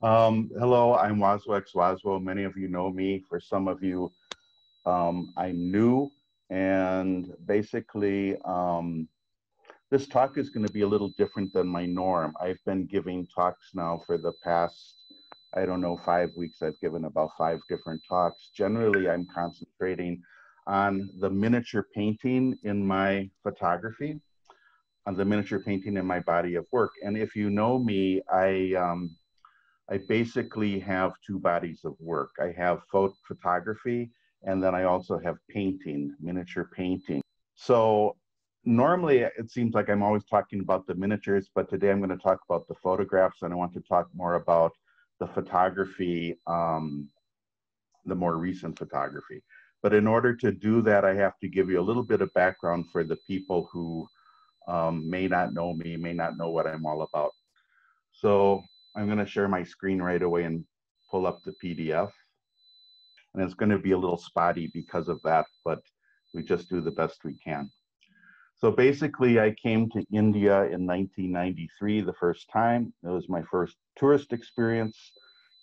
Um, hello, I'm Waswo X Waswo. Many of you know me. For some of you, um, I'm new. And basically, um, this talk is going to be a little different than my norm. I've been giving talks now for the past, I don't know, five weeks. I've given about five different talks. Generally, I'm concentrating on the miniature painting in my photography, on the miniature painting in my body of work. And if you know me, I um, I basically have two bodies of work. I have photo photography, and then I also have painting, miniature painting. So normally it seems like I'm always talking about the miniatures, but today I'm going to talk about the photographs, and I want to talk more about the photography, um, the more recent photography. But in order to do that, I have to give you a little bit of background for the people who um, may not know me, may not know what I'm all about. So I'm going to share my screen right away and pull up the PDF. And it's going to be a little spotty because of that, but we just do the best we can. So basically, I came to India in 1993 the first time. It was my first tourist experience.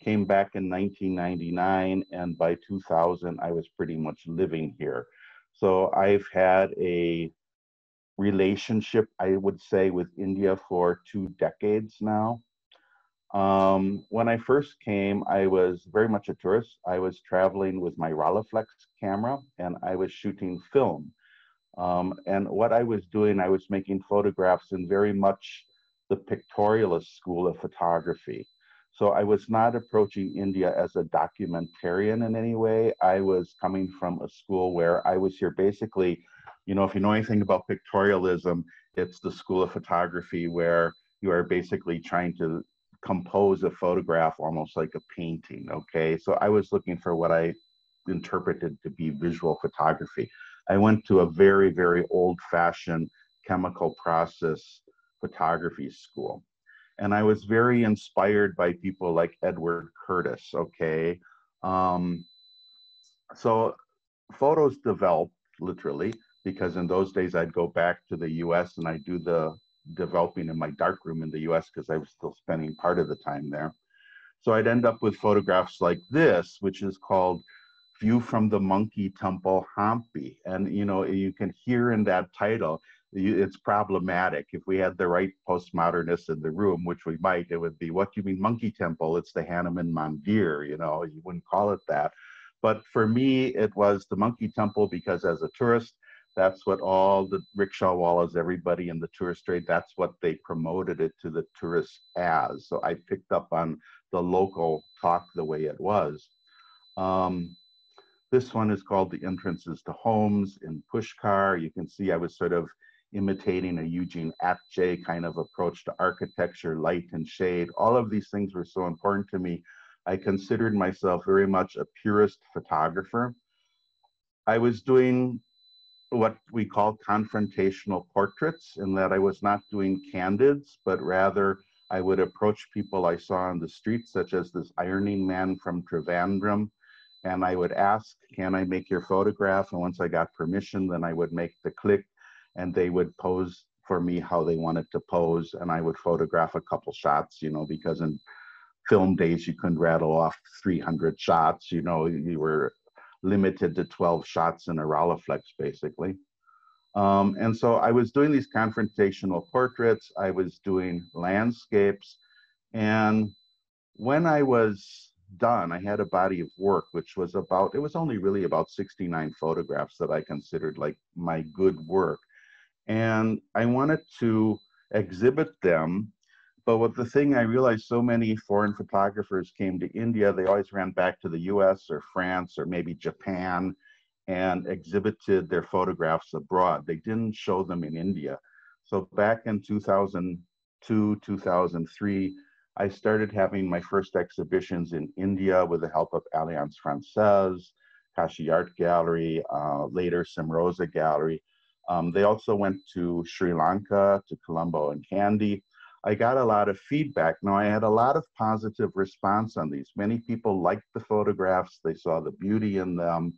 Came back in 1999, and by 2000, I was pretty much living here. So I've had a relationship, I would say, with India for two decades now. Um, when I first came, I was very much a tourist. I was traveling with my Rolleiflex camera and I was shooting film. Um, and what I was doing, I was making photographs in very much the pictorialist school of photography. So I was not approaching India as a documentarian in any way. I was coming from a school where I was here basically, you know, if you know anything about pictorialism, it's the school of photography where you are basically trying to compose a photograph almost like a painting. Okay, so I was looking for what I interpreted to be visual photography. I went to a very, very old fashioned chemical process photography school. And I was very inspired by people like Edward Curtis. Okay. Um, so photos developed literally because in those days I'd go back to the US and I do the developing in my darkroom in the US because I was still spending part of the time there. So I'd end up with photographs like this, which is called View from the Monkey Temple Hampi. And you know, you can hear in that title, it's problematic. If we had the right postmodernists in the room, which we might, it would be, what do you mean monkey temple? It's the Hanuman Mandir, you know, you wouldn't call it that. But for me, it was the monkey temple because as a tourist, that's what all the rickshaw wallahs, everybody in the tourist trade, that's what they promoted it to the tourists as. So I picked up on the local talk the way it was. Um, this one is called The Entrances to Homes in Pushkar. You can see I was sort of imitating a Eugene Atget kind of approach to architecture, light and shade. All of these things were so important to me. I considered myself very much a purist photographer. I was doing what we call confrontational portraits in that I was not doing candids, but rather I would approach people I saw on the street, such as this ironing man from Trivandrum, and I would ask, can I make your photograph? And once I got permission, then I would make the click and they would pose for me how they wanted to pose. And I would photograph a couple shots, you know, because in film days, you couldn't rattle off 300 shots, you know, you were limited to 12 shots in a Rolleiflex, basically. Um, and so I was doing these confrontational portraits, I was doing landscapes, and when I was done, I had a body of work, which was about, it was only really about 69 photographs that I considered like my good work. And I wanted to exhibit them but what the thing I realized so many foreign photographers came to India, they always ran back to the US or France or maybe Japan and exhibited their photographs abroad. They didn't show them in India. So back in 2002, 2003, I started having my first exhibitions in India with the help of Alliance Francaise, Kashi Art Gallery, uh, later Simrosa Gallery. Um, they also went to Sri Lanka, to Colombo and Kandy. I got a lot of feedback. Now, I had a lot of positive response on these. Many people liked the photographs, they saw the beauty in them,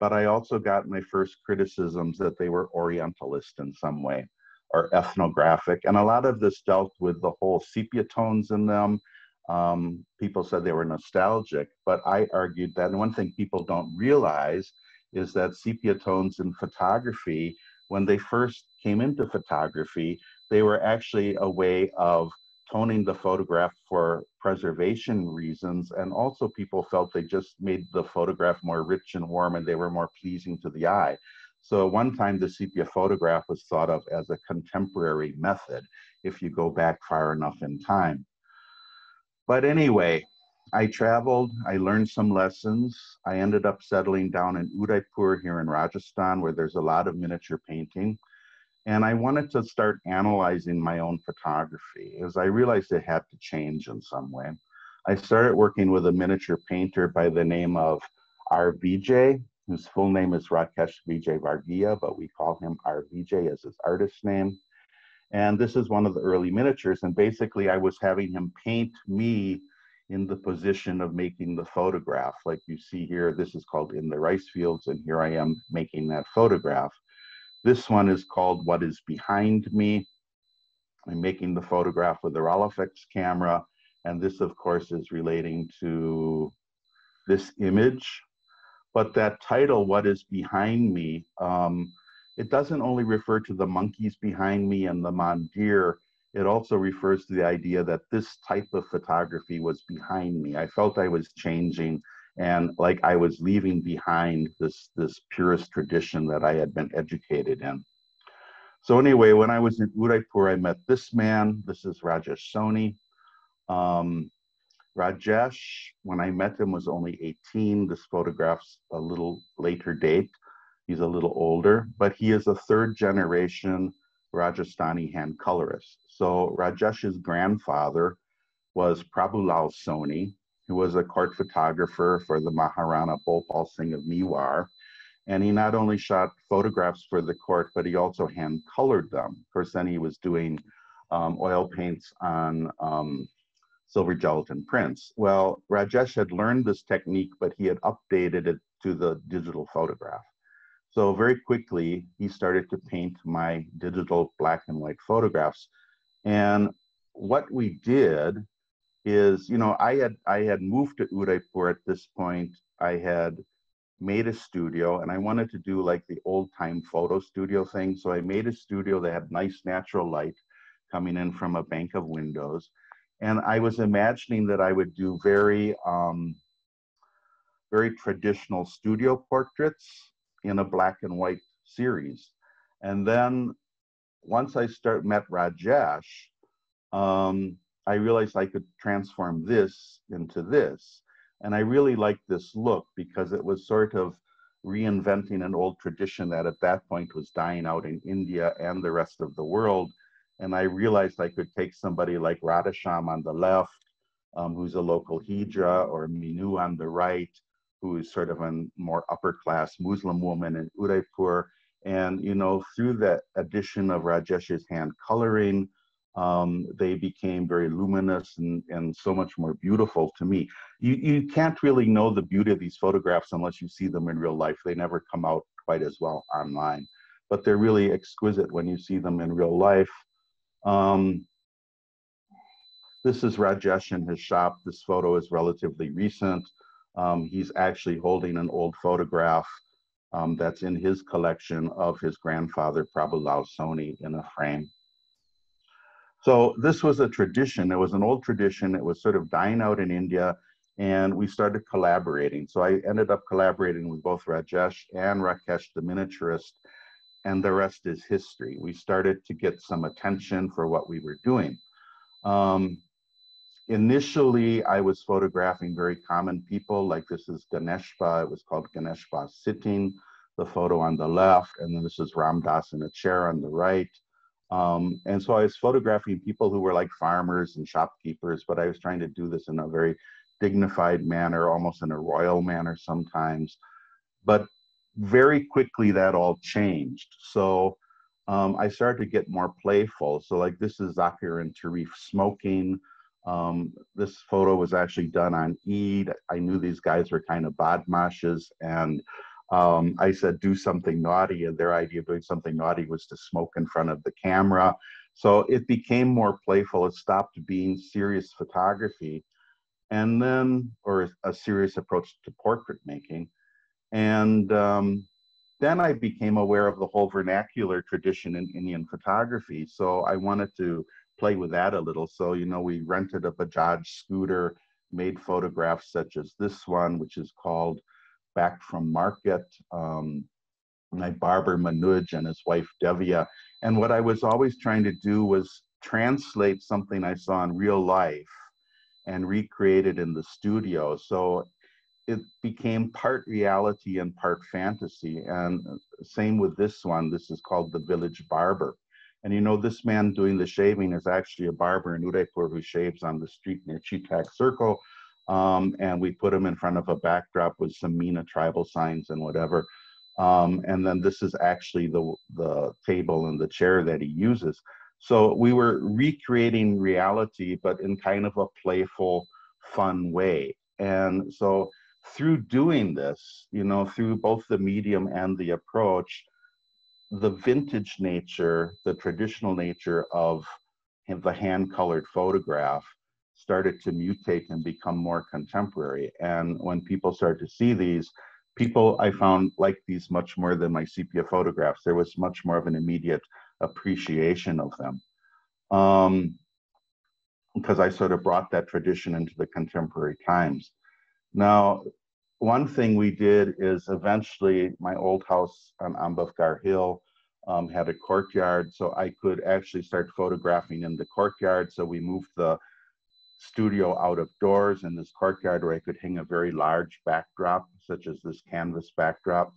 but I also got my first criticisms that they were Orientalist in some way or ethnographic. And a lot of this dealt with the whole sepia tones in them. Um, people said they were nostalgic, but I argued that one thing people don't realize is that sepia tones in photography, when they first came into photography, they were actually a way of toning the photograph for preservation reasons. And also people felt they just made the photograph more rich and warm and they were more pleasing to the eye. So one time the sepia photograph was thought of as a contemporary method if you go back far enough in time. But anyway, I traveled, I learned some lessons. I ended up settling down in Udaipur here in Rajasthan, where there's a lot of miniature painting. And I wanted to start analyzing my own photography as I realized it had to change in some way. I started working with a miniature painter by the name of R. Vijay, whose full name is Rakesh Vijayvargiya, but we call him R. Vijay as his artist name. And this is one of the early miniatures. And basically, I was having him paint me in the position of making the photograph. Like you see here, this is called In the Rice Fields, and here I am making that photograph. This one is called What is Behind Me. I'm making the photograph with the Rolleiflex camera, and this, of course, is relating to this image. But that title, What is Behind Me, um, it doesn't only refer to the monkeys behind me and the mandir, it also refers to the idea that this type of photography was behind me. I felt I was changing and like I was leaving behind this, this purist tradition that I had been educated in. So anyway, when I was in Udaipur, I met this man. This is Rajesh Soni. Um, Rajesh, when I met him, was only 18. This photograph's a little later date. He's a little older, but he is a third generation Rajasthani hand colorist. So Rajesh's grandfather was Prabhulal Soni, who was a court photographer for the Maharana Bhopal Singh of Mewar. And he not only shot photographs for the court, but he also hand colored them. Of course, then he was doing um, oil paints on um, silver gelatin prints. Well, Rajesh had learned this technique, but he had updated it to the digital photograph. So very quickly, he started to paint my digital black and white photographs. And what we did is, you know, I had I had moved to Udaipur at this point. I had made a studio and I wanted to do like the old time photo studio thing. So I made a studio that had nice natural light coming in from a bank of windows. And I was imagining that I would do very, um, very traditional studio portraits in a black and white series. And then once I start met Rajesh, um, I realized I could transform this into this. And I really liked this look because it was sort of reinventing an old tradition that at that point was dying out in India and the rest of the world. And I realized I could take somebody like Radhesham on the left, um, who's a local Hijra, or Minu on the right, who is sort of a more upper class Muslim woman in Udaipur. And, you know, through the addition of Rajesh's hand coloring, um, they became very luminous and, and so much more beautiful to me. You, you can't really know the beauty of these photographs unless you see them in real life. They never come out quite as well online, but they're really exquisite when you see them in real life. Um, this is Rajesh in his shop. This photo is relatively recent. Um, he's actually holding an old photograph um, that's in his collection of his grandfather, Prabhulal Soni, in a frame. So this was a tradition. It was an old tradition. It was sort of dying out in India, and we started collaborating. So I ended up collaborating with both Rajesh and Rakesh, the miniaturist, and the rest is history. We started to get some attention for what we were doing. Um, Initially, I was photographing very common people, like this is Ganeshpa. It was called Ganeshpa sitting, the photo on the left, and then this is Ram Dass in a chair on the right. Um, and so I was photographing people who were like farmers and shopkeepers, but I was trying to do this in a very dignified manner, almost in a royal manner sometimes. But very quickly that all changed. So um, I started to get more playful. So like this is Zakir and Tarif smoking. Um, this photo was actually done on Eid. I knew these guys were kind of badmashes, and um, I said, do something naughty. And their idea of doing something naughty was to smoke in front of the camera. So it became more playful. It stopped being serious photography. and then, or a serious approach to portrait making. And um, then I became aware of the whole vernacular tradition in Indian photography. So I wanted to play with that a little. So, you know, we rented a Bajaj scooter, made photographs such as this one, which is called Back from Market. Um, my barber Manuj and his wife Devia. And what I was always trying to do was translate something I saw in real life and recreate it in the studio. So it became part reality and part fantasy. And same with this one. This is called The Village Barber. And you know, this man doing the shaving is actually a barber in Udaipur who shaves on the street near Chetak Circle. Um, and we put him in front of a backdrop with some Mina tribal signs and whatever. Um, and then this is actually the, the table and the chair that he uses. So we were recreating reality, but in kind of a playful, fun way. And so through doing this, you know, through both the medium and the approach, the vintage nature, the traditional nature of the hand colored photograph started to mutate and become more contemporary. And when people started to see these, people I found liked these much more than my sepia photographs. There was much more of an immediate appreciation of them. Um, because I sort of brought that tradition into the contemporary times. Now, one thing we did is eventually my old house on Ambavgar Hill um, had a courtyard, so I could actually start photographing in the courtyard. So we moved the studio out of doors in this courtyard where I could hang a very large backdrop, such as this canvas backdrop,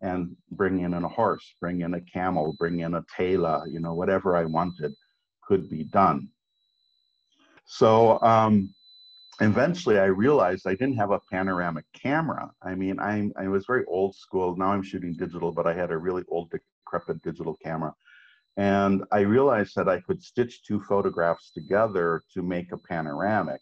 and bring in a horse, bring in a camel, bring in a tela, you know, whatever I wanted could be done. So um, eventually I realized I didn't have a panoramic camera. I mean, I, I was very old school. Now I'm shooting digital, but I had a really old decrepit digital camera. And I realized that I could stitch two photographs together to make a panoramic.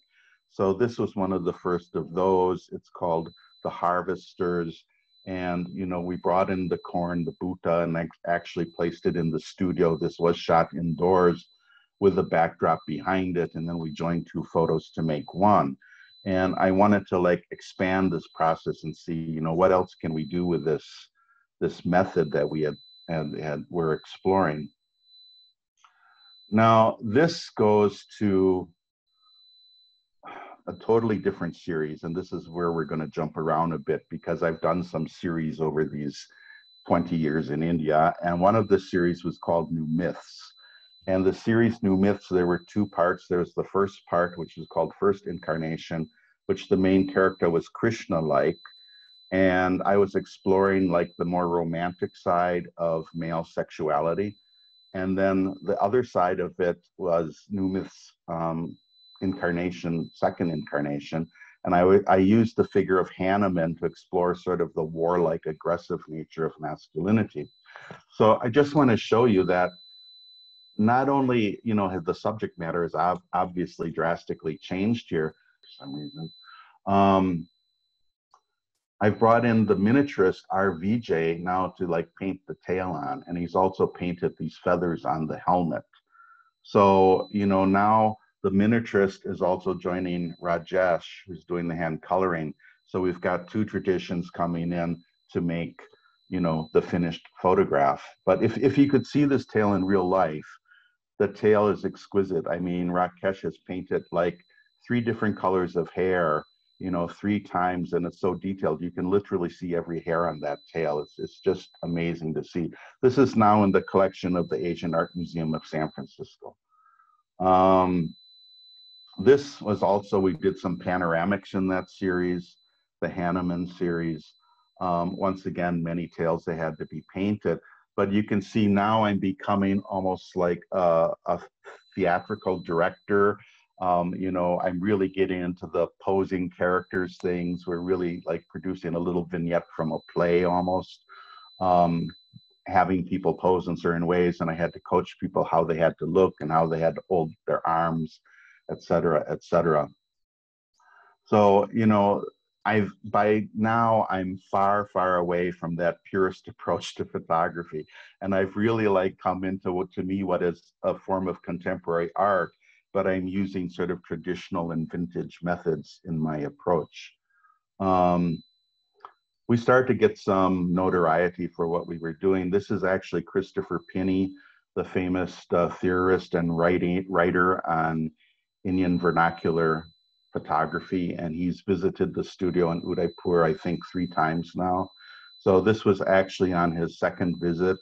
So this was one of the first of those. It's called The Harvesters. And, you know, we brought in the corn, the buta, and I actually placed it in the studio. This was shot indoors with a backdrop behind it. And then we joined two photos to make one. And I wanted to like expand this process and see, you know, what else can we do with this, this method that we had, and had, were exploring. Now, this goes to a totally different series, and this is where we're going to jump around a bit because I've done some series over these 20 years in India, and one of the series was called New Myths. And the series New Myths, there were two parts. There's the first part, which is called First Incarnation, which the main character was Krishna like. And I was exploring like the more romantic side of male sexuality. And then the other side of it was New Myths um, incarnation, second incarnation. And I, I used the figure of Hanuman to explore sort of the warlike, aggressive nature of masculinity. So I just want to show you that not only you know had the subject matter is ob- obviously drastically changed here for some reason um, i've brought in the miniaturist rvj now to like paint the tail on and he's also painted these feathers on the helmet. So you know now the miniaturist is also joining rajesh who's doing the hand coloring. So we've got two traditions coming in to make you know the finished photograph. But if, if you could see this tail in real life the tail is exquisite. I mean, Rakesh has painted like three different colors of hair, you know, three times, and it's so detailed. You can literally see every hair on that tail. It's, it's just amazing to see. This is now in the collection of the Asian Art Museum of San Francisco. Um, this was also, we did some panoramics in that series, the Hanuman series. Um, once again, many tails they had to be painted but you can see now I'm becoming almost like a, a theatrical director. Um, you know, I'm really getting into the posing characters things. We're really like producing a little vignette from a play almost, um, having people pose in certain ways. And I had to coach people how they had to look and how they had to hold their arms, et cetera, et cetera. So, you know, I've by now I'm far, far away from that purist approach to photography, and I've really like come into what to me what is a form of contemporary art, but I'm using sort of traditional and vintage methods in my approach. Um, we started to get some notoriety for what we were doing. This is actually Christopher Pinney, the famous uh, theorist and writing, writer on Indian vernacular photography, and he's visited the studio in Udaipur, I think, three times now. So this was actually on his second visit,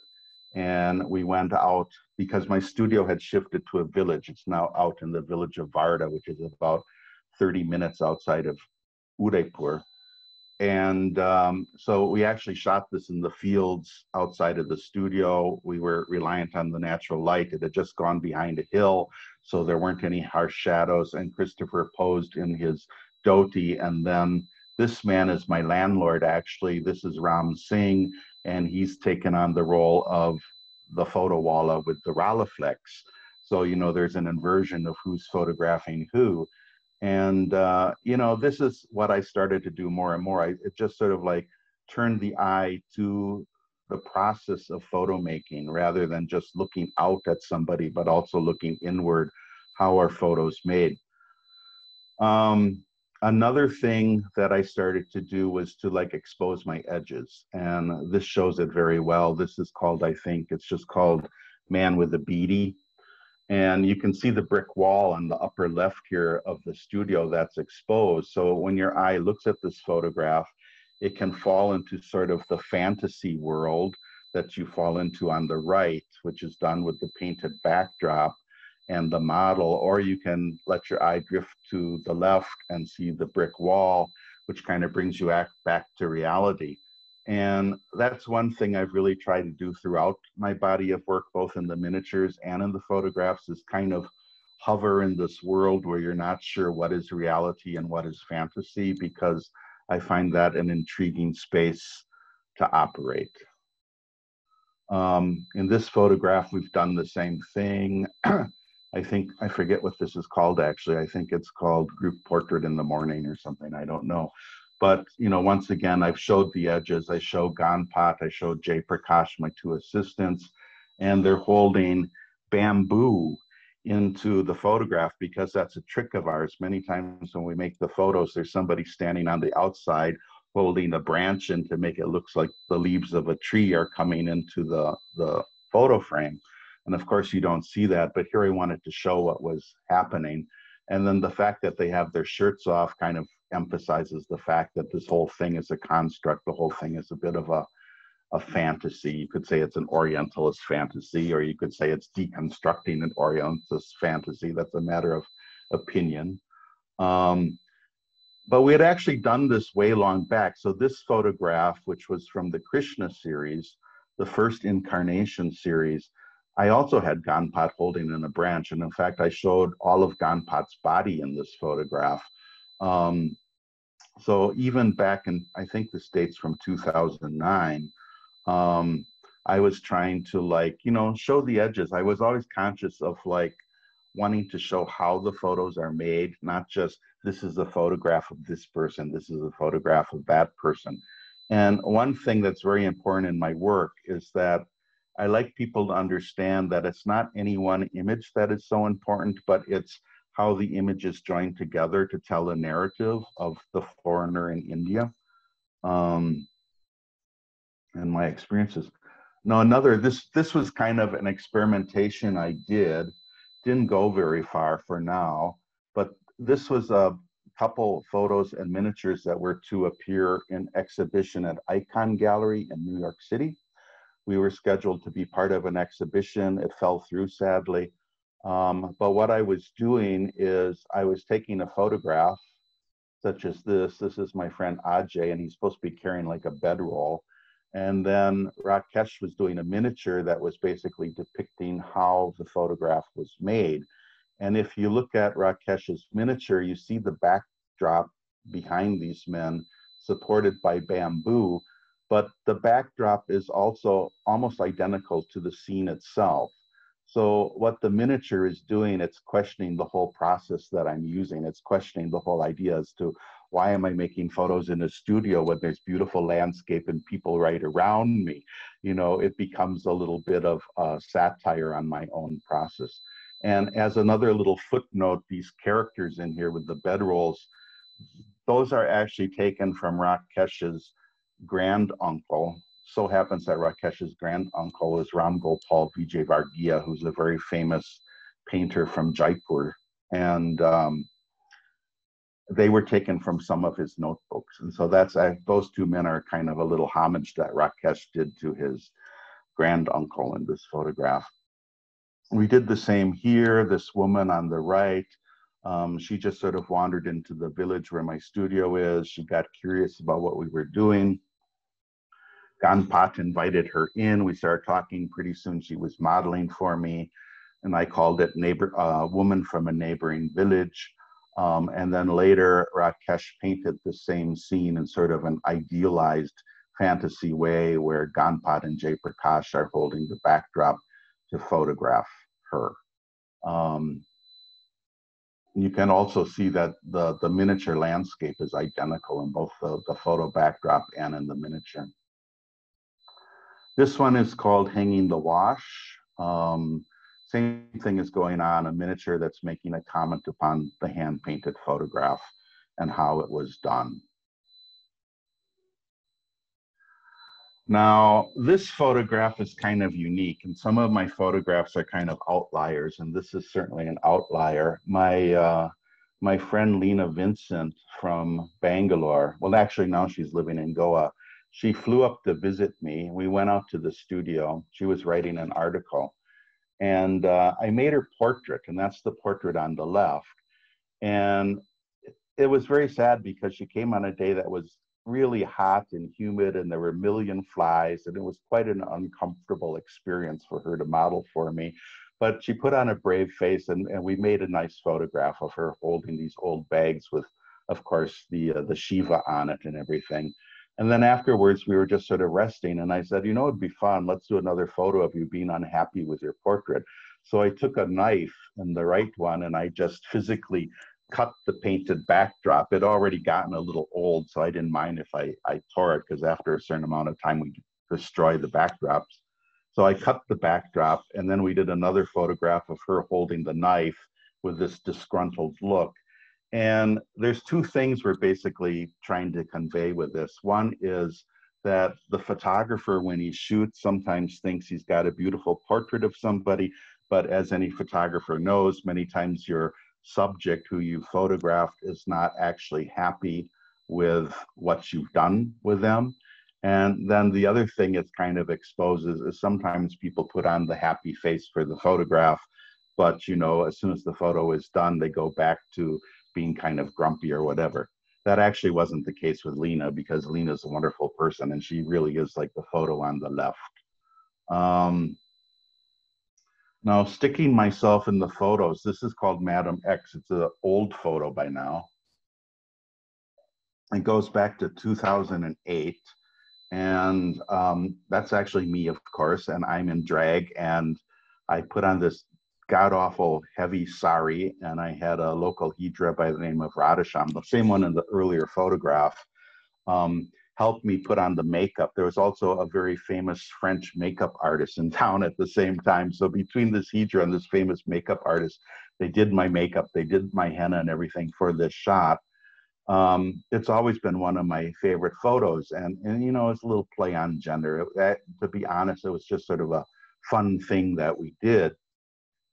and we went out because my studio had shifted to a village. It's now out in the village of Varda, which is about 30 minutes outside of Udaipur. And um, so we actually shot this in the fields outside of the studio. We were reliant on the natural light. It had just gone behind a hill, so there weren't any harsh shadows. And Christopher posed in his dhoti. And then this man is my landlord, actually. This is Ram Singh, and he's taken on the role of the photo walla with the Rolleiflex. So, you know, there's an inversion of who's photographing who. And, uh, you know, this is what I started to do more and more. I, it just sort of like turned the eye to the process of photo making rather than just looking out at somebody, but also looking inward. How are photos made? Um, another thing that I started to do was to like expose my edges. And this shows it very well. This is called, I think, it's just called Man with a Beedi. And you can see the brick wall on the upper left here of the studio that's exposed. So when your eye looks at this photograph, it can fall into sort of the fantasy world that you fall into on the right, which is done with the painted backdrop and the model, or you can let your eye drift to the left and see the brick wall, which kind of brings you back to reality. And that's one thing I've really tried to do throughout my body of work, both in the miniatures and in the photographs, is kind of hover in this world where you're not sure what is reality and what is fantasy, because I find that an intriguing space to operate. Um, in this photograph, we've done the same thing. I think, I forget what this is called actually. I think it's called Group Portrait in the Morning or something. I don't know. But you know, once again, I've showed the edges. I show Ganpat, I showed Jay Prakash, my two assistants, and they're holding bamboo into the photograph because that's a trick of ours. Many times when we make the photos, there's somebody standing on the outside holding a branch in to make it looks like the leaves of a tree are coming into the, the photo frame. And of course, you don't see that, but here I wanted to show what was happening. And then the fact that they have their shirts off kind of emphasizes the fact that this whole thing is a construct. The whole thing is a bit of a, a fantasy. You could say it's an Orientalist fantasy, or you could say it's deconstructing an Orientalist fantasy. That's a matter of opinion. Um, but we had actually done this way long back. So this photograph, which was from the Krishna series, the first incarnation series, I also had Ganpat holding in a branch. And in fact, I showed all of Ganpat's body in this photograph. Um, so even back in, I think this dates from 2009, um, I was trying to like, you know, show the edges. I was always conscious of like wanting to show how the photos are made, not just this is a photograph of this person, this is a photograph of that person. And one thing that's very important in my work is that I like people to understand that it's not any one image that is so important, but it's how the images join together to tell a narrative of the foreigner in India. Um, and my experiences. Now another, this, this was kind of an experimentation I did, didn't go very far for now, but this was a couple photos and miniatures that were to appear in exhibition at Aicon Gallery in New York City. We were scheduled to be part of an exhibition. It fell through, sadly. Um, but what I was doing is I was taking a photograph, such as this. This is my friend Ajay, and he's supposed to be carrying like a bedroll. And then Rakesh was doing a miniature that was basically depicting how the photograph was made. And if you look at Rakesh's miniature, you see the backdrop behind these men supported by bamboo but the backdrop is also almost identical to the scene itself. So what the miniature is doing, it's questioning the whole process that I'm using. It's questioning the whole idea as to why am I making photos in a studio when there's beautiful landscape and people right around me? You know, it becomes a little bit of a satire on my own process. And as another little footnote, these characters in here with the bedrolls, those are actually taken from Rakesh's grand uncle. So happens that Rakesh's grand uncle is Ram Gopal Vijayvargiya, who's a very famous painter from Jaipur. And um, they were taken from some of his notebooks. And so that's those two men are kind of a little homage that Rakesh did to his grand uncle in this photograph. We did the same here. This woman on the right, um, she just sort of wandered into the village where my studio is. She got curious about what we were doing. Ganpat invited her in. We started talking. Pretty soon she was modeling for me. And I called it neighbor, uh, woman from a neighboring village. Um, and then later, Rakesh painted the same scene in sort of an idealized fantasy way where Ganpat and Jay Prakash are holding the backdrop to photograph her. Um, you can also see that the, the miniature landscape is identical in both the, the photo backdrop and in the miniature. This one is called Hanging the Wash. Um, same thing is going on, a miniature that's making a comment upon the hand painted photograph and how it was done. Now, this photograph is kind of unique, and some of my photographs are kind of outliers, and this is certainly an outlier. My uh, my friend Lina Vincent from Bangalore, well, actually now she's living in Goa. She flew up to visit me. We went out to the studio. She was writing an article, and uh, I made her portrait, and that's the portrait on the left. And it was very sad because she came on a day that was really hot and humid and there were a million flies and it was quite an uncomfortable experience for her to model for me but she put on a brave face and, and we made a nice photograph of her holding these old bags with of course the uh, the shiva on it and everything and then afterwards we were just sort of resting and i said you know it'd be fun let's do another photo of you being unhappy with your portrait so i took a knife and the right one and i just physically cut the painted backdrop. It already gotten a little old, so I didn't mind if I, I tore it because after a certain amount of time we destroy the backdrops. So I cut the backdrop and then we did another photograph of her holding the knife with this disgruntled look. And there's two things we're basically trying to convey with this. One is that the photographer, when he shoots, sometimes thinks he's got a beautiful portrait of somebody, but as any photographer knows, many times you're subject who you photographed is not actually happy with what you've done with them. And then the other thing it kind of exposes is sometimes people put on the happy face for the photograph, but you know, as soon as the photo is done, they go back to being kind of grumpy or whatever. That actually wasn't the case with Lina because Lina's a wonderful person and she really is like the photo on the left. Um, now, sticking myself in the photos, this is called Madam X. It's an old photo by now. It goes back to 2008. And um, that's actually me, of course. And I'm in drag. And I put on this god awful heavy sari. And I had a local hijra by the name of Radhasham, the same one in the earlier photograph. Um, helped me put on the makeup. There was also a very famous French makeup artist in town at the same time. So between this Hijra and this famous makeup artist, they did my makeup, they did my henna and everything for this shot. Um, it's always been one of my favorite photos. And, and you know, it's a little play on gender. It, that, to be honest, it was just sort of a fun thing that we did.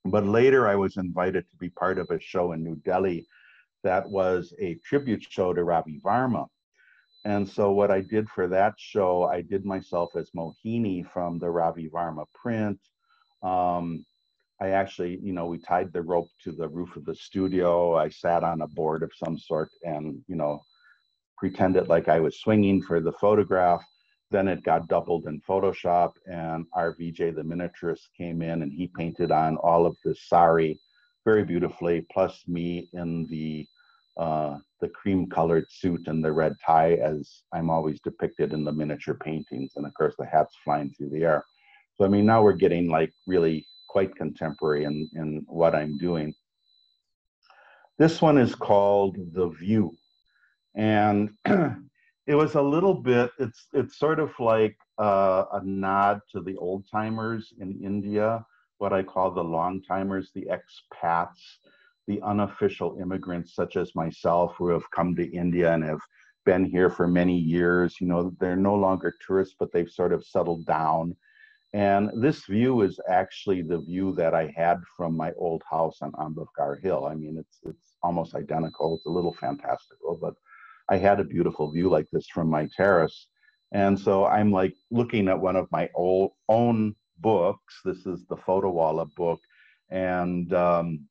But later I was invited to be part of a show in New Delhi that was a tribute show to Ravi Varma and so what I did for that show, I did myself as Mohini from the Ravi Varma print. Um, I actually, you know, we tied the rope to the roof of the studio. I sat on a board of some sort and, you know, pretended like I was swinging for the photograph. Then it got doubled in Photoshop, and RVJ, the miniaturist, came in and he painted on all of this sari very beautifully, plus me in the uh, the cream colored suit and the red tie as I'm always depicted in the miniature paintings. And of course, the hat's flying through the air. So, I mean, now we're getting like really quite contemporary in, in what I'm doing. This one is called The View. And it was a little bit, it's, it's sort of like uh, a nod to the old timers in India what I call the long timers, the expats, the unofficial immigrants, such as myself, who have come to India and have been here for many years. You know, they're no longer tourists, but they've sort of settled down. And this view is actually the view that I had from my old house on Ambavgar Hill. I mean, it's it's almost identical. It's a little fantastical, but I had a beautiful view like this from my terrace. And so I'm like looking at one of my old own books. This is the Photowallah book, and um,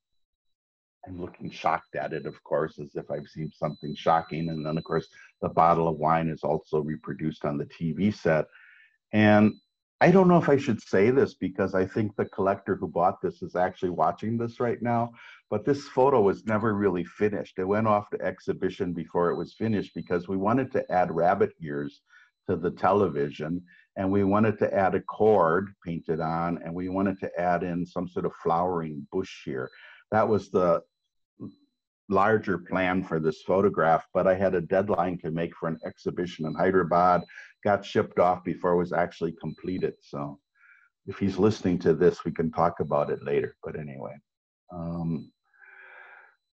I'm looking shocked at it, of course, as if I've seen something shocking. And then, of course, the bottle of wine is also reproduced on the TV set. And I don't know if I should say this because I think the collector who bought this is actually watching this right now. But this photo was never really finished. It went off to exhibition before it was finished because we wanted to add rabbit ears to the television and we wanted to add a cord painted on and we wanted to add in some sort of flowering bush here that was the larger plan for this photograph, but I had a deadline to make for an exhibition in Hyderabad, got shipped off before it was actually completed. So if he's listening to this, we can talk about it later. But anyway, um,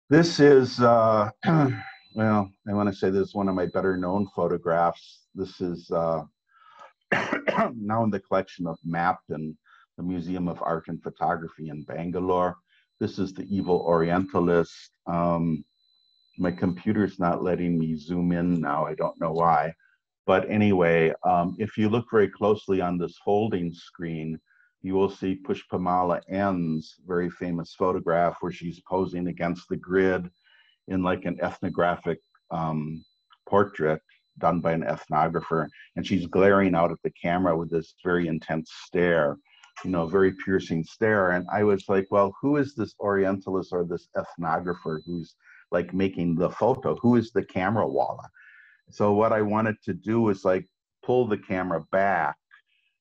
this is, uh, well, I want to say this is one of my better known photographs. This is uh, now in the collection of MAPT and the Museum of Art and Photography in Bangalore. This is the evil Orientalist. Um, my computer's not letting me zoom in now. I don't know why. But anyway, um, if you look very closely on this holding screen, you will see Pushpamala N's very famous photograph where she's posing against the grid in like an ethnographic um, portrait done by an ethnographer. And she's glaring out at the camera with this very intense stare you know, very piercing stare. And I was like, well, who is this Orientalist or this ethnographer who's like making the photo? Who is the camera walla? So what I wanted to do was like pull the camera back,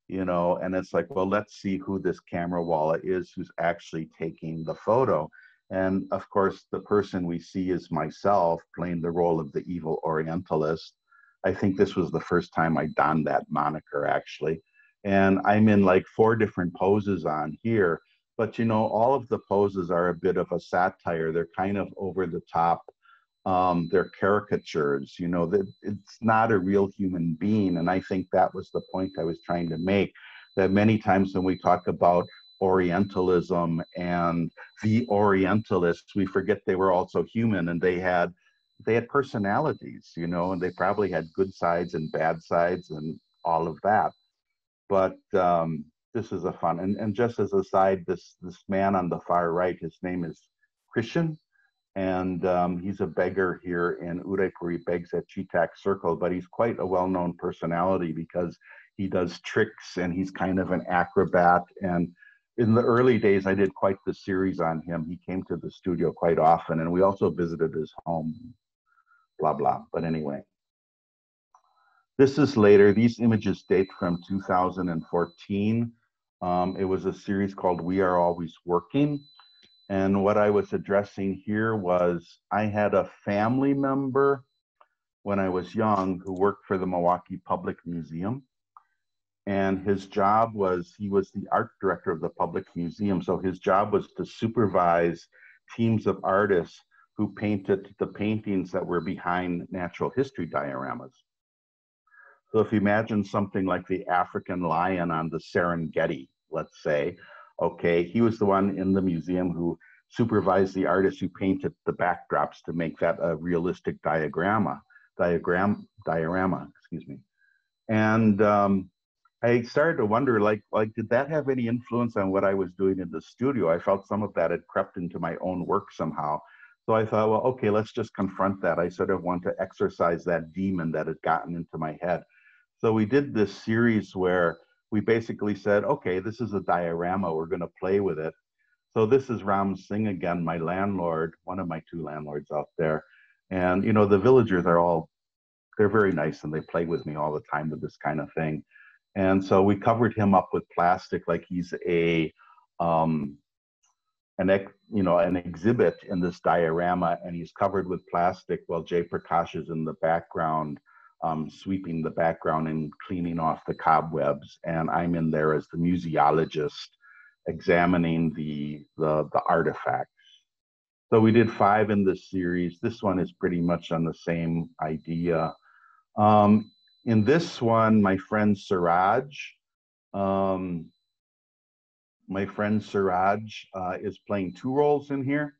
you know, and it's like, well, let's see who this camera walla is who's actually taking the photo. And of course, the person we see is myself playing the role of the evil Orientalist. I think this was the first time I donned that moniker actually and I'm in like four different poses on here. But you know, all of the poses are a bit of a satire. They're kind of over the top. Um, they're caricatures. You know, that it's not a real human being. And I think that was the point I was trying to make. That many times when we talk about Orientalism and the Orientalists, we forget they were also human and they had they had personalities, you know, and they probably had good sides and bad sides and all of that but um, this is a fun. And, and just as a side, this this man on the far right, his name is Christian, and um, he's a beggar here in Udaipur. He begs at Chetak Circle, but he's quite a well-known personality because he does tricks and he's kind of an acrobat. And in the early days, I did quite the series on him. He came to the studio quite often, and we also visited his home. Blah blah. But anyway. This is later. These images date from 2014. Um, it was a series called We Are Always Working. And what I was addressing here was I had a family member when I was young who worked for the Milwaukee Public Museum. And his job was he was the art director of the public museum. So his job was to supervise teams of artists who painted the paintings that were behind natural history dioramas. So if you imagine something like the African lion on the Serengeti, let's say, okay, he was the one in the museum who supervised the artist who painted the backdrops to make that a realistic diagramma, diagram, diorama, excuse me. And um, I started to wonder, like, like, did that have any influence on what I was doing in the studio? I felt some of that had crept into my own work somehow. So I thought, well, okay, let's just confront that. I sort of want to exercise that demon that had gotten into my head. So we did this series where we basically said, okay, this is a diorama, we're going to play with it. So this is Ram Singh again, my landlord, one of my two landlords out there. And, you know, the villagers are all, they're very nice and they play with me all the time with this kind of thing. And so we covered him up with plastic like he's a, um, an, ex, you know, an exhibit in this diorama and he's covered with plastic while Jay Prakash is in the background um, sweeping the background and cleaning off the cobwebs. And I'm in there as the museologist examining the, the, the artifacts. So we did five in this series. This one is pretty much on the same idea. Um, in this one, my friend Siraj, um, my friend Siraj uh, is playing two roles in here.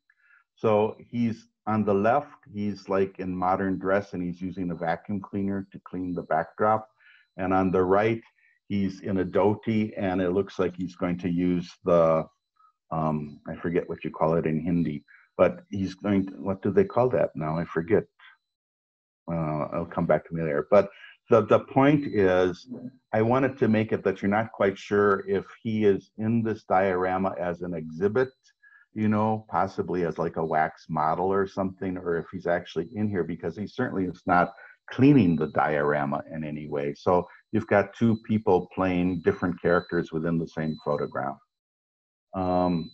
So he's on the left, he's like in modern dress and he's using a vacuum cleaner to clean the backdrop. And on the right, he's in a dhoti and it looks like he's going to use the, um, I forget what you call it in Hindi, but he's going to, what do they call that now? I forget. Uh, I'll come back to me later. But the, the point is, I wanted to make it that you're not quite sure if he is in this diorama as an exhibit, you know, possibly as like a wax model or something, or if he's actually in here because he certainly is not cleaning the diorama in any way. So you've got two people playing different characters within the same photograph. Um,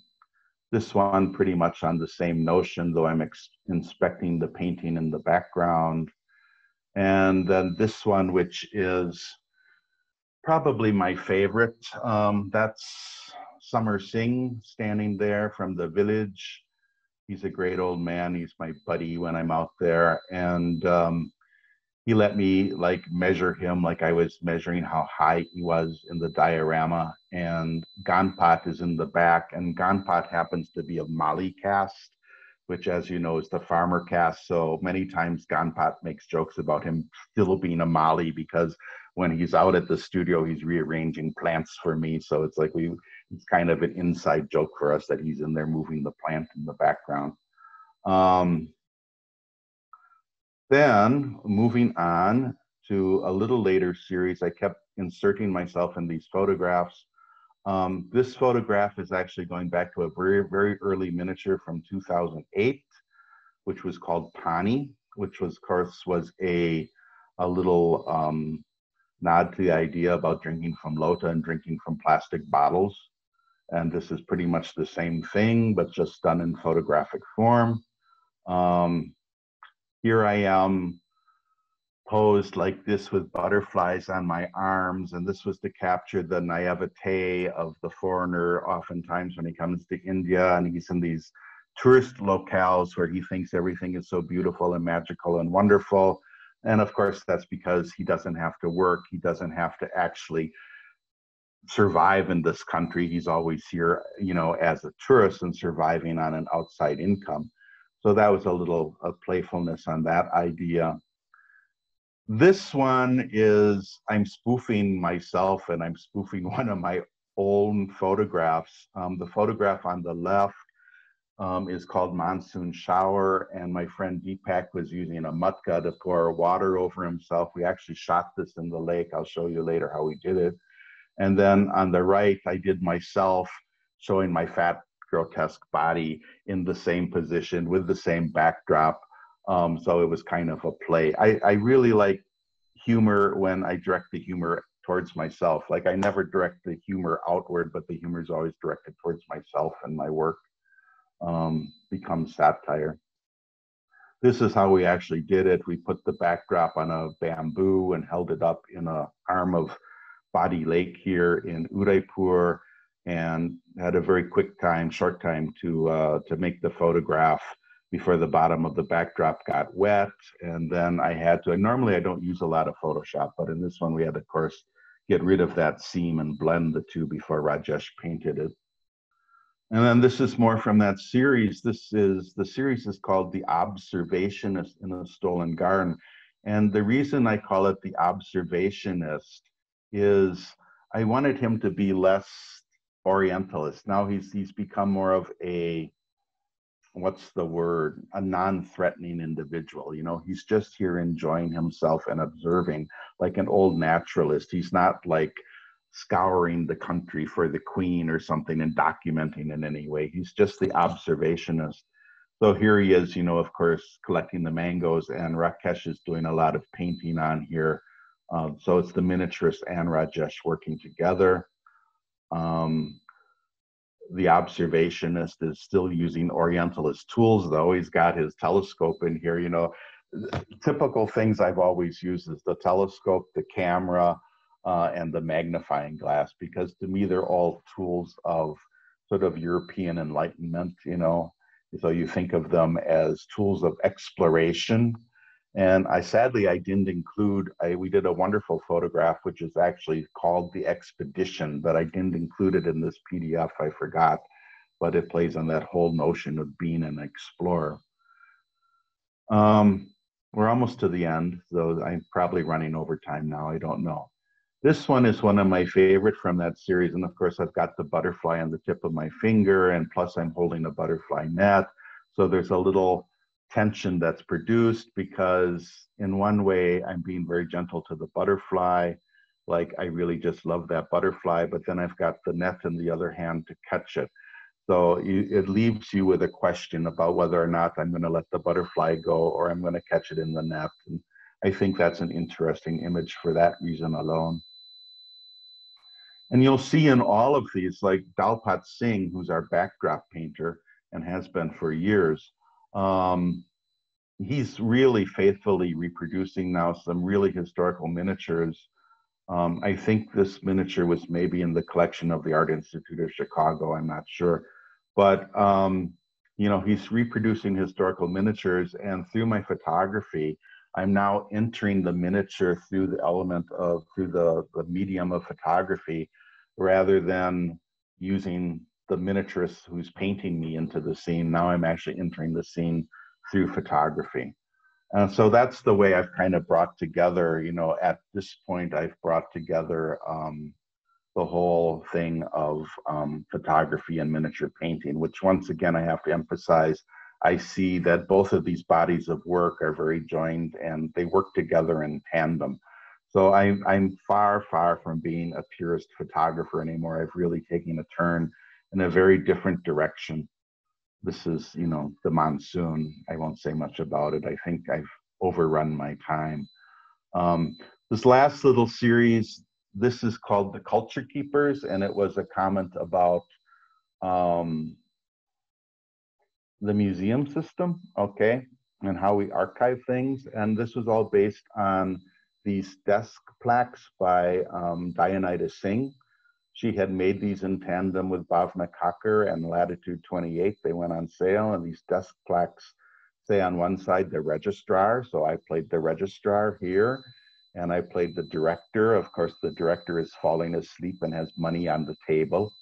this one pretty much on the same notion, though I'm inspecting the painting in the background. And then this one, which is probably my favorite, um, that's Samar Singh standing there from the village. He's a great old man. He's my buddy when I'm out there. And um, he let me like measure him like I was measuring how high he was in the diorama. And Ganpat is in the back, and Ganpat happens to be a Mali caste, which, as you know, is the farmer caste. So many times Ganpat makes jokes about him still being a Mali because when he's out at the studio, he's rearranging plants for me. So it's like we, it's kind of an inside joke for us that he's in there moving the plant in the background. Um, then moving on to a little later series, I kept inserting myself in these photographs. Um, this photograph is actually going back to a very, very early miniature from 2008, which was called Pani, which was, of course, was a, a little um, nod to the idea about drinking from lota and drinking from plastic bottles. And this is pretty much the same thing, but just done in photographic form. Um, here I am posed like this with butterflies on my arms. And this was to capture the naivete of the foreigner, oftentimes when he comes to India and he's in these tourist locales where he thinks everything is so beautiful and magical and wonderful. And of course, that's because he doesn't have to work, he doesn't have to actually survive in this country. He's always here, you know, as a tourist and surviving on an outside income. So that was a little of playfulness on that idea. This one is I'm spoofing myself and I'm spoofing one of my own photographs. Um, the photograph on the left um, is called Monsoon Shower, and my friend Deepak was using a matka to pour water over himself. We actually shot this in the lake. I'll show you later how we did it. And then on the right, I did myself showing my fat grotesque body in the same position with the same backdrop. Um, so it was kind of a play. I, I really like humor when I direct the humor towards myself. Like I never direct the humor outward, but the humor is always directed towards myself and my work um, becomes satire. This is how we actually did it. We put the backdrop on a bamboo and held it up in a arm of Badi Lake here in Udaipur and had a very quick time, short time to uh, to make the photograph before the bottom of the backdrop got wet. And then I had to. Normally, I don't use a lot of Photoshop, but in this one, we had to, of course, get rid of that seam and blend the two before Rajesh painted it. And then this is more from that series. This is the series is called The Observationist in a Stolen Garden. And the reason I call it The Observationist is I wanted him to be less Orientalist. Now he's he's become more of a what's the word a non-threatening individual you know he's just here enjoying himself and observing like an old naturalist he's not like scouring the country for the queen or something and documenting in any way he's just the observationist so here he is you know of course collecting the mangoes and rakesh is doing a lot of painting on here uh, so it's the miniaturist and rajesh working together um, the observationist is still using Orientalist tools, though. He's got his telescope in here. You know, typical things I've always used is the telescope, the camera, uh, and the magnifying glass, because to me they're all tools of sort of European Enlightenment, you know. So you think of them as tools of exploration. And I sadly I didn't include. I, we did a wonderful photograph, which is actually called the expedition, but I didn't include it in this PDF. I forgot, but it plays on that whole notion of being an explorer. Um, we're almost to the end, though I'm probably running over time now. I don't know. This one is one of my favorite from that series. And of course, I've got the butterfly on the tip of my finger, and plus I'm holding a butterfly net. So there's a little tension that's produced because in one way I'm being very gentle to the butterfly. Like I really just love that butterfly, but then I've got the net in the other hand to catch it. So it leaves you with a question about whether or not I'm going to let the butterfly go or I'm going to catch it in the net. And I think that's an interesting image for that reason alone. And you'll see in all of these, like Dalpat Singh, who's our backdrop painter and has been for years, um, he's really faithfully reproducing now some really historical miniatures. Um, I think this miniature was maybe in the collection of the Art Institute of Chicago, I'm not sure. But, um, you know, he's reproducing historical miniatures, and through my photography, I'm now entering the miniature through the element of, through the, the medium of photography rather than using the miniaturist who's painting me into the scene. Now I'm actually entering the scene through photography. And so that's the way I've kind of brought together, you know, at this point, I've brought together um, the whole thing of um, photography and miniature painting, which once again, I have to emphasize, I see that both of these bodies of work are very joined and they work together in tandem. So I'm, I'm far, far from being a purist photographer anymore. I've really taken a turn in a very different direction. This is, you know, the monsoon. I won't say much about it. I think I've overrun my time. Um, this last little series, this is called The Culture Keepers, and it was a comment about um, the museum system, okay, and how we archive things. And this was all based on these desk plaques by um, Singh. She had made these in tandem with Bhavna Kakar and Latitude 28. They went on sale, and these desk plaques say on one side the registrar. So I played the registrar here, and I played the director. Of course, the director is falling asleep and has money on the table.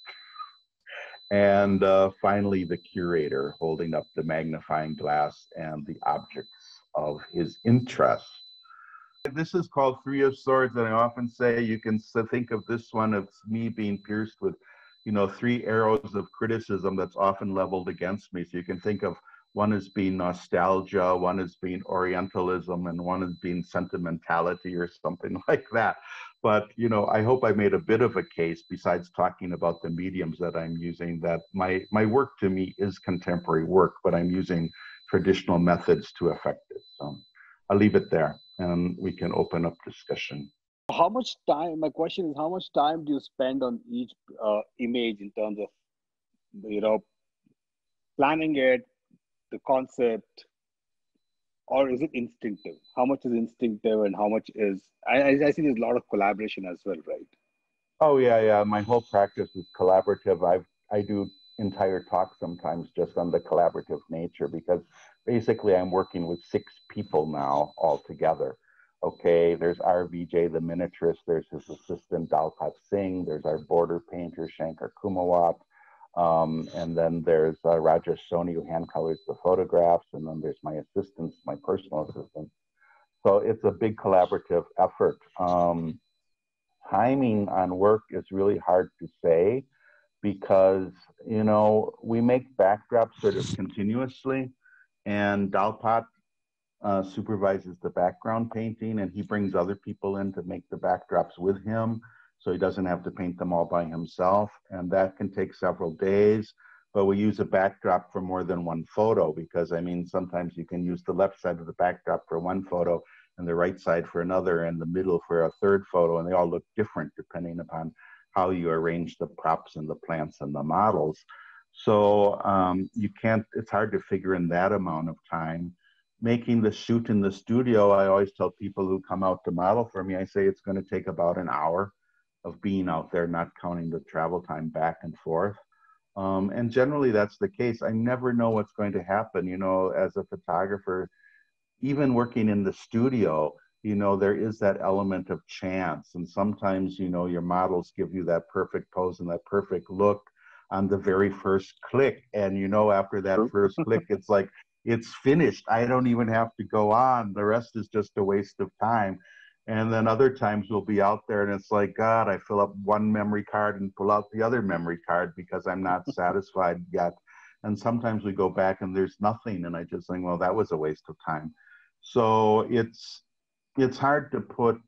And uh, finally, the curator holding up the magnifying glass and the objects of his interest. This is called Three of Swords, and I often say you can think of this one as me being pierced with, you know, three arrows of criticism that's often leveled against me. So you can think of one as being nostalgia, one as being Orientalism, and one as being sentimentality or something like that. But you know, I hope I made a bit of a case besides talking about the mediums that I'm using. That my my work to me is contemporary work, but I'm using traditional methods to affect it. So I'll leave it there and we can open up discussion. How much time? My question is, how much time do you spend on each uh, image in terms of, you know, planning it, the concept, or is it instinctive? How much is instinctive, and how much is? I, I see there's a lot of collaboration as well, right? Oh yeah, yeah. My whole practice is collaborative. I've I do entire talks sometimes just on the collaborative nature because basically I'm working with six people now all together. Okay, there's R. Vijay, the miniaturist, there's his assistant Dalpat Singh, there's our border painter Shankar Kumawat, um, and then there's uh, Rajesh Soni who hand colors the photographs, and then there's my assistants, my personal assistants. So it's a big collaborative effort. Um, timing on work is really hard to say because you know we make backdrops sort of continuously and Dalpat uh, supervises the background painting, and he brings other people in to make the backdrops with him, so he doesn't have to paint them all by himself, and that can take several days. But we use a backdrop for more than one photo because I mean sometimes you can use the left side of the backdrop for one photo and the right side for another and the middle for a third photo, and they all look different depending upon how you arrange the props and the plants and the models. So um, you can't, it's hard to figure in that amount of time. Making the shoot in the studio, I always tell people who come out to model for me, I say it's going to take about an hour of being out there, not counting the travel time back and forth. Um, and generally, that's the case. I never know what's going to happen. You know, as a photographer, even working in the studio, you know, there is that element of chance. And sometimes, you know, your models give you that perfect pose and that perfect look on the very first click. And, you know, after that first click, it's like, it's finished. I don't even have to go on. The rest is just a waste of time. And then other times we'll be out there and it's like, God, I fill up one memory card and pull out the other memory card because I'm not satisfied yet. And sometimes we go back and there's nothing. And I just think, well, that was a waste of time. So it's it's hard to put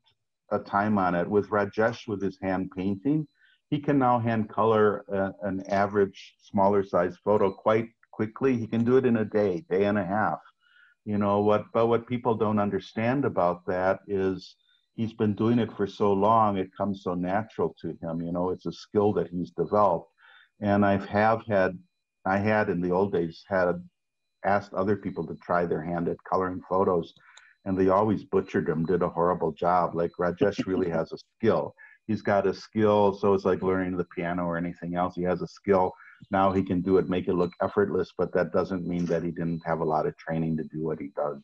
a time on it. With Rajesh, with his hand painting, he can now hand color a, an average smaller size photo quite quickly. He can do it in a day, day and a half. You know what? But what people don't understand about that is he's been doing it for so long, it comes so natural to him. You know, it's a skill that he's developed. And I've have had, I had in the old days had asked other people to try their hand at coloring photos, and they always butchered them, did a horrible job. Like Rajesh really has a skill. He's got a skill, so it's like learning the piano or anything else. He has a skill. Now he can do it, make it look effortless, but that doesn't mean that he didn't have a lot of training to do what he does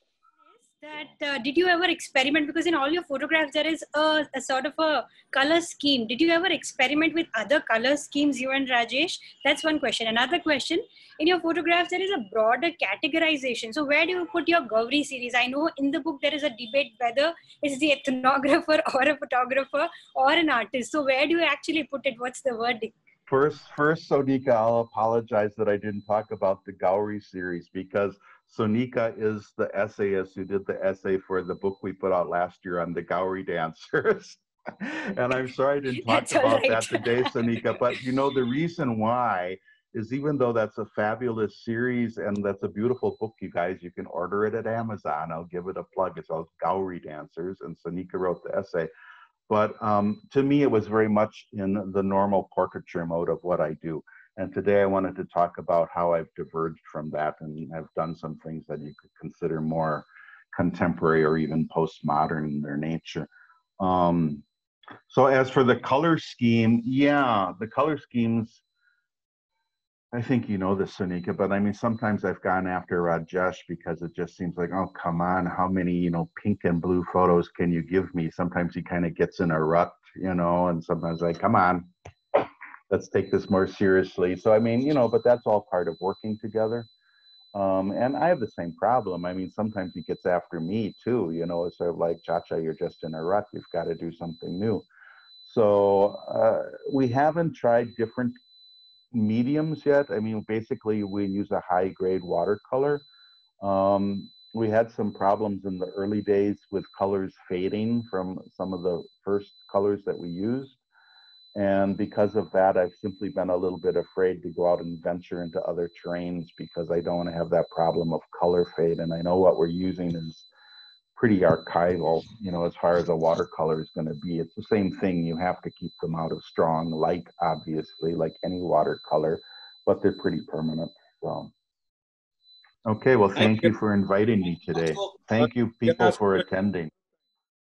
that uh, did you ever experiment? Because in all your photographs there is a, a, sort of a color scheme. Did you ever experiment with other color schemes you and rajesh? That's one question. Another question in your photographs there is a broader categorization. So where do you put your gauri series? I know in the book there is a debate whether it's the ethnographer or a photographer or an artist. So where do you actually put it? What's the verdict first first sonika i'll apologize that i didn't talk about the gauri series because Sonika is the essayist who did the essay for the book we put out last year on the Gauri dancers. and I'm sorry I didn't talk about right. that today, Sonika, but you know, the reason why is even though that's a fabulous series and that's a beautiful book, you guys, you can order it at Amazon. I'll give it a plug. It's called Gauri Dancers, and Sonika wrote the essay. But um, to me, it was very much in the normal portraiture mode of what I do. And today I wanted to talk about how I've diverged from that and have done some things that you could consider more contemporary or even postmodern in their nature. Um, so as for the color scheme, yeah, the color schemes, I think you know this, Sonika, but I mean, sometimes I've gone after Rajesh because it just seems like, oh, come on, how many, you know, pink and blue photos can you give me? Sometimes he kind of gets in a rut, you know, and sometimes like, come on, let's take this more seriously. So I mean, you know, but that's all part of working together. Um, and I have the same problem. I mean, sometimes he gets after me too. You know, it's sort of like, Chacha, you're just in a rut. You've got to do something new. So uh, we haven't tried different mediums yet. I mean, basically, we use a high grade watercolor. Um, we had some problems in the early days with colors fading from some of the first colors that we used. And because of that, I've simply been a little bit afraid to go out and venture into other terrains because I don't want to have that problem of color fade. And I know what we're using is pretty archival, you know, as far as a watercolor is going to be. It's the same thing. You have to keep them out of strong light, obviously, like any watercolor, but they're pretty permanent. So, okay, well, thank you for inviting me today. Thank you, people, for attending.